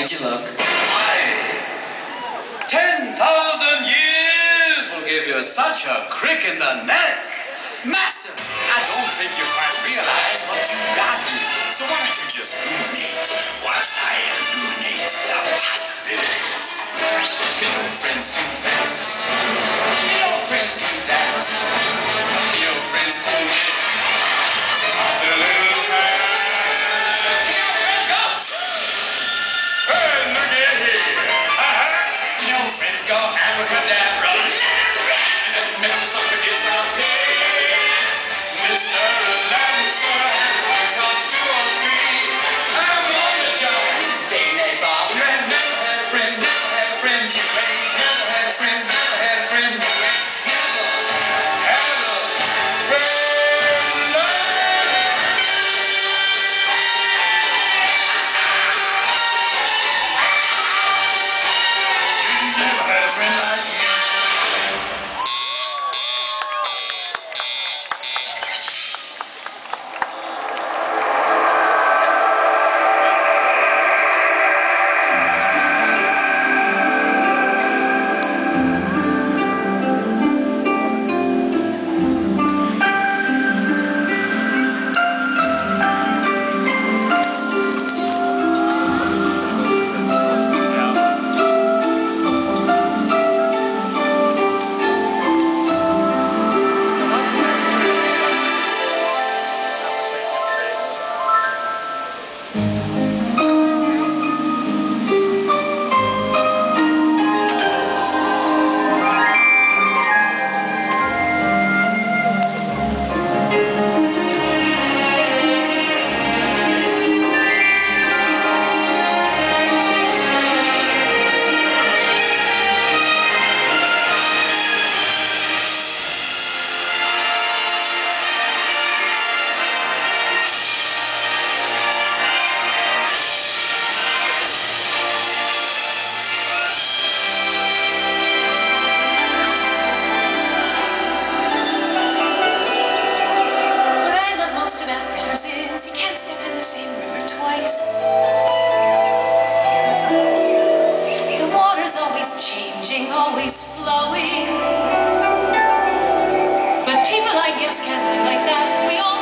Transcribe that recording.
made you look. Why? Ten thousand years will give you such a crick in the neck. Master, I don't think you quite realize what you got here. So why don't you just illuminate whilst I illuminate the possibilities? Can your friends do flowing. But people, I guess, can't live like that. We all